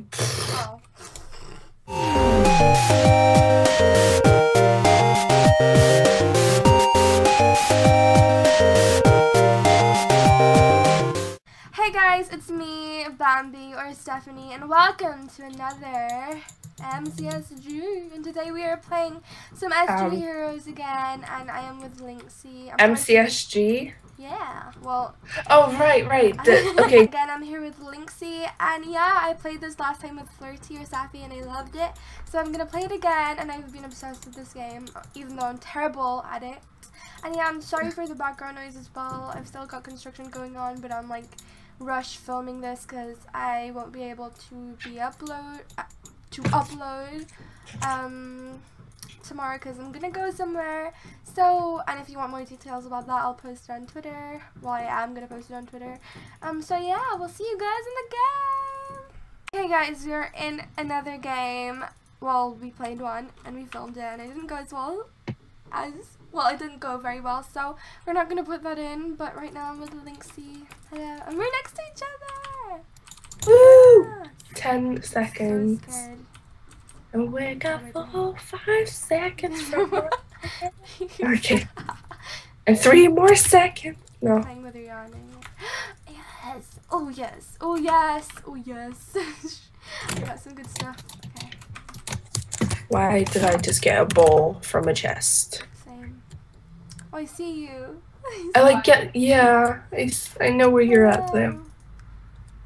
Oh. Hey guys, it's me, Bambie or Stephanie, and welcome to another MCSG. And today we are playing some SG Um, Heroes again, and I am with Lynxie. MCSG. Yeah, well, Oh right, right. The, okay. Again, I'm here with Lynxie, and yeah, I played this last time with Flirty or Sappy, and I loved it. So I'm gonna play it again, and I've been obsessed with this game, even though I'm terrible at it. And yeah, I'm sorry for the background noise as well. I've still got construction going on, but I'm like rush filming this because I won't be able to be upload uh, to upload um tomorrow because I'm gonna go somewhere. So, and if you want more details about that, I'll post it on Twitter. Well, I am gonna post it on Twitter. Um, so yeah, we'll see you guys in the game. Okay, guys, we're in another game. Well, we played one and we filmed it, and it didn't go as well as well. It didn't go very well, so we're not gonna put that in. But right now, I'm with Lynxie. Hello, and we're next to each other. Woo! Ah, Ten so seconds. scared. And we got four, five seconds from Okay. And three more seconds. No. Playing with Rihanna. Yes. Oh yes. Oh yes. Oh yes. I got some good stuff. Okay. Why did I just get a ball from a chest? Same. Oh, I see you. I like get yeah. I, I know where you're at though.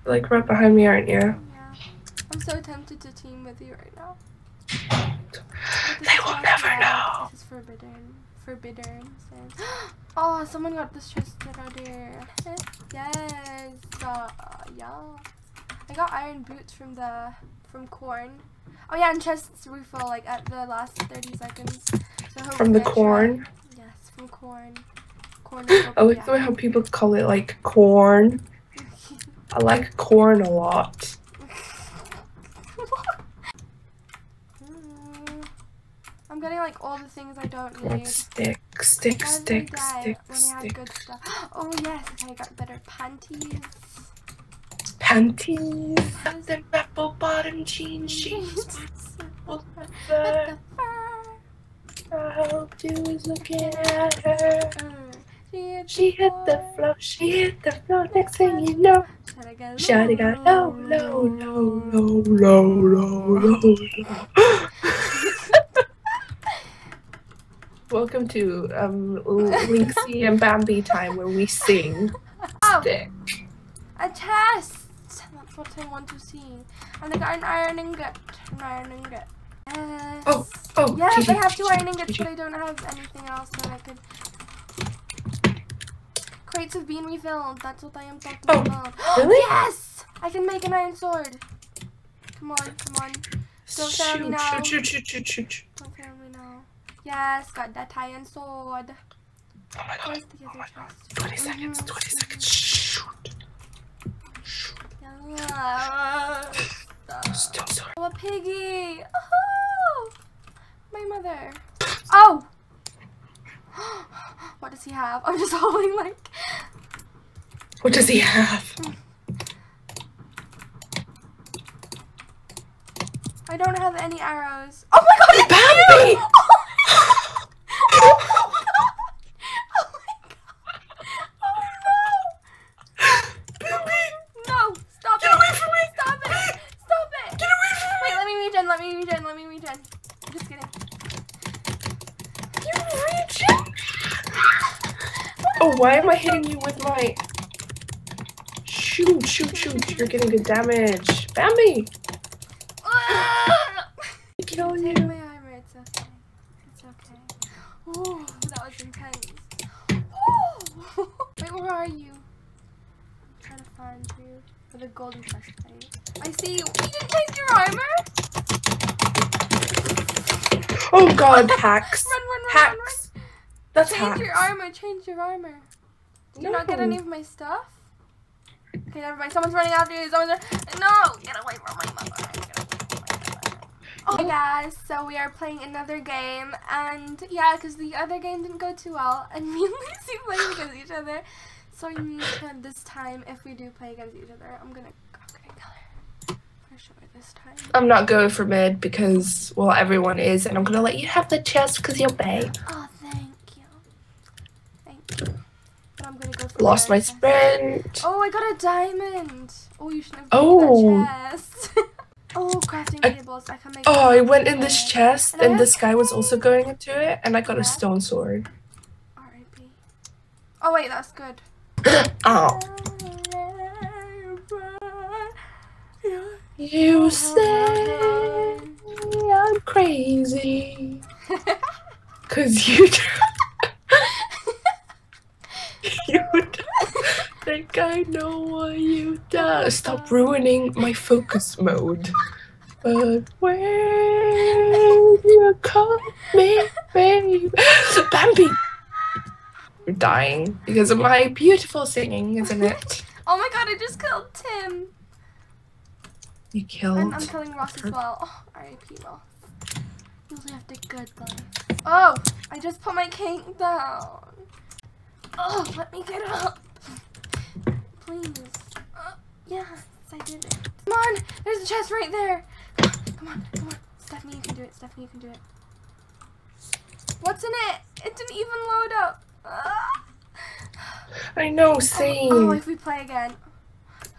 Like right behind me, aren't you? Yeah. I'm so tempted to team with you right now. But this They will never know. This is forbidden. Forbidden. Says. Oh, someone got this chest out here. yes. Uh, yeah. I got iron boots from the from corn. Oh yeah, and chests refill like at the last 30 seconds. So From the hopefully I try- corn. Yes, from corn. Corn. I like the way how people call it like corn. I like corn a lot. Mm. I'm getting like all the things I don't need. stick, stick, stick, I stick, I stick. stuff? Oh yes, okay, I got better panties. Panties. The apple bottom jean sheets. What the fur? I'll do looking at her. Uh, She hit the floor, she hit the floor. Next thing you know, Shawty got low, low, low, low, low, low, low, low. Welcome to um Lynxie and Bambie time where we sing. Oh, Stick. a chest! That's what I want to see. And I got an iron ingot. An iron ingot. Yes. Oh, oh, Yes. I have two iron ingots, but I don't have anything else that I could. Crates have been refilled. That's what I am talking Oh, about. really? Yes! I can make an iron sword. Come on, come on. Don't fail me now. shoot, shoot, shoot, shoot, shoot. Don't now. Yes, got that iron sword. Oh my god. Oh my god. 20 seconds, Mhm, 20 mhm. seconds. Shoot. Shoot. Yeah. Still sorry. Oh, a piggy. Oh, my mother. Oh. What does he have? I'm just holding like. What does he have? I don't have any arrows. Oh my god! it's Bambie! you! Oh my god! Oh my god! Oh Bambie! no! No! Stop Get it! away from me! Stop it! Stop it! Get away from Wait, me! let me regen. Let me regen. Let me regen. I'm just kidding. You regen! Oh, why am I hitting you with my... Shoot, shoot, shoot. You're getting good damage. Bambie! Kill Take my armor. It's okay. It's okay. Oh, that was intense. Oh! Wait, where are you? I'm trying to find you. For the golden breastplate. I see you. You didn't change your armor? Oh god, hacks. Run, run, run, Hacks. That's run. hacks. Change your armor. Change your armor. Did you not get any of my stuff? Okay, never mind. Someone's running after you. Someone's No! Get away from my mother. My. Oh, hey guys, so we are playing another game, and yeah, because the other game didn't go too well, and me and Lucy playing against each other. So I need to this time, if we do play against each other, I'm gonna, I'm gonna kill her. sure this time. I'm not going for mid because, well, everyone is, and I'm gonna let you have the chest because you're pay. Oh, thank you. Thank you. But I'm gonna go for Lost my sprint. Oh, I got a diamond. Oh, you should have Oh. that chest. oh, crafting I- tables. I can make. Oh, I went in this chest, And and this guy was also going into it, and I got Yeah. a stone sword. R.I.P. Oh wait, that's good. oh. You say I'm crazy. Cause you do. you do think I know what you do. Stop ruining my focus mode. But when you call me babe, Bambie, you're dying because of my beautiful singing, isn't it? Oh my god, I just killed Tim. You killed. I'm, I'm killing Ross as well. Oh, R.I.P. Ross. You lived a good life. Oh, I just put my cake down. Oh, let me get up. Please. Uh, yes, I did it. Come on, there's a chest right there. Come on, come on. Stephanie, you can do it. Stephanie, you can do it. What's in it? It didn't even load up. Ah. I know, Oh, same. oh, if we play again.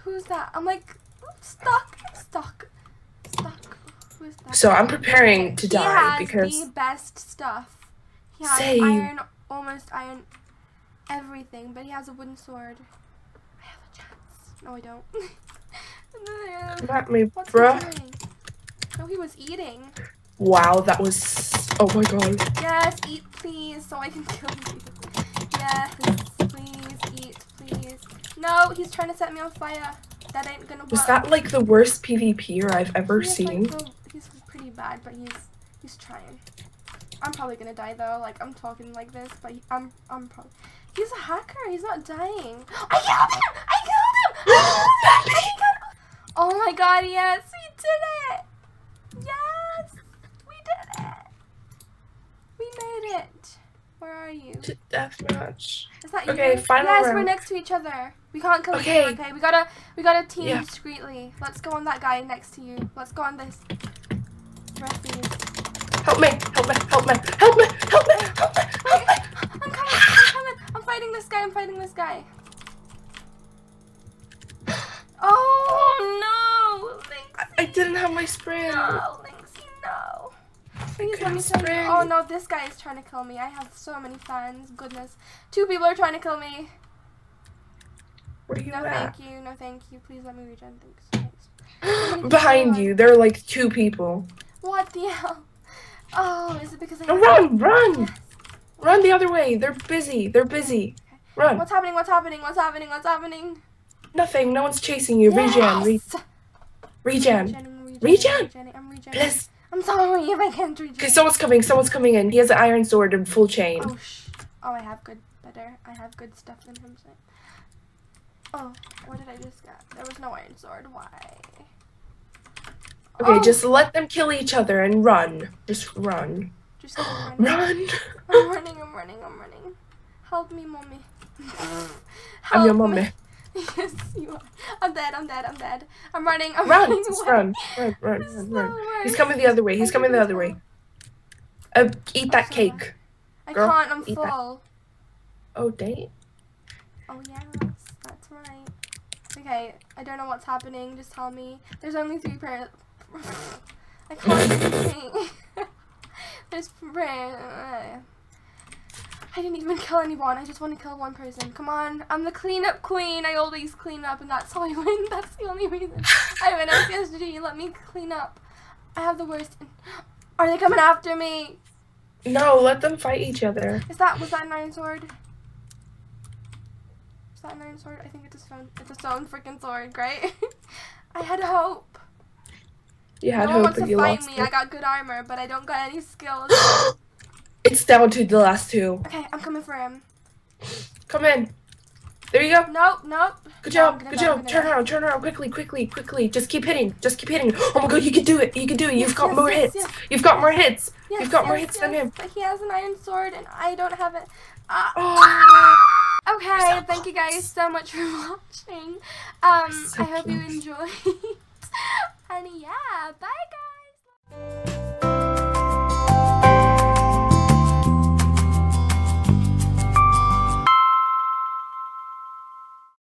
Who's that? I'm like stuck, stuck, stuck. Who is that? So I'm preparing to he die has because the best stuff. He has Same. iron, almost iron, everything, but he has a wooden sword. I have a chance. No, I don't. not me, What's he bruh. doing? No, he was eating. Wow, that was. Oh my god. Yes, eat please, so I can kill you. Yes, please, eat please. No, he's trying to set me on fire. That ain't gonna work. Was that like the worst PvPer I've ever seen? Like, the- he's pretty bad, but he's he's trying. I'm probably gonna die though. Like I'm talking like this, but he, I'm I'm probably. He's a hacker. He's not dying. I killed him! I Oh my god! Yes, we did it! Yes, we did it! We made it. Where are you? To deathmatch. Is that you? Okay, final Yes, we're next to each other. We can't kill Okay. each other. Okay, we gotta we gotta team Yeah. discreetly. Let's go on that guy next to you. Let's go on this. Refuge. Help me! Help me! Help me! Help me! Help me! Help me! Help me! I'm coming. I'm coming. I'm fighting this guy. I'm fighting this guy. Oh no, Lynxie. I didn't have my sprint. No, Lynxie, no. Please let me sprint. Oh no, this guy is trying to kill me. I have so many fans. Goodness, two people are trying to kill me. Where are you No, at? thank you. No, thank you. Please let me regen. Thanks. Thanks. Behind you, there are like two people. What the hell? Oh, is it because I No, run! Run! Run the other way. They're busy. They're busy. Run. What's happening? What's happening? What's happening? What's happening? Nothing. No one's chasing you. Regen. Yes! regen. Regening, Regen! regening, I'm regening. Please. I'm sorry if I can't regen. Okay, someone's coming. Someone's coming in. He has an iron sword and full chain. Oh sh. Oh, I have good, better. I have good stuff than him. So. Oh, what did I just get? There was no iron sword. Why? Okay, Oh, just let them kill each other and run. Just run. Just running. Run! I'm running. I'm running. I'm running. Help me, mommy. I'm your Help mommy. me. Yes, you are. I'm dead. I'm dead. I'm dead. I'm running. I'm Run! running Just away. run. Run, run, This run, run. He's coming the other way. He's coming the other way. Uh, eat that cake. I Girl, can't. I'm eat that. full. Oh, dang. Oh yes, that's right. Okay, I don't know what's happening. Just tell me. There's only three pairs. I can't see. There's prayer. I didn't even kill anyone. I just want to kill one person. Come on, I'm the cleanup queen. I always clean up, and that's how I win. That's the only reason I win. I was to do. You let me clean up. I have the worst. Are they coming after me? No, let them fight each other. Is that was that an iron sword? Is that an iron sword? I think it's a stone. It's a stone freaking sword, right? I had hope. You had no one hope wants to fight me. I got good armor, but I don't got any skills. It's down to the last two. okay, I'm coming for him. Come in. There you go. Nope, nope. Good No, job. Good job. Turn around. Turn around. Quickly. Quickly. Quickly. Just keep hitting. Just keep hitting. Oh my god, you can do it. You can do it. You've Yes, got yes, more yes, hits. yes. You've got more hits. Yes, You've got more yes, hits than him. But he has an iron sword, and I don't have it. Ah. Oh. Okay, so thank you guys so much for watching. Um, So I hope you cute. enjoyed. And yeah, bye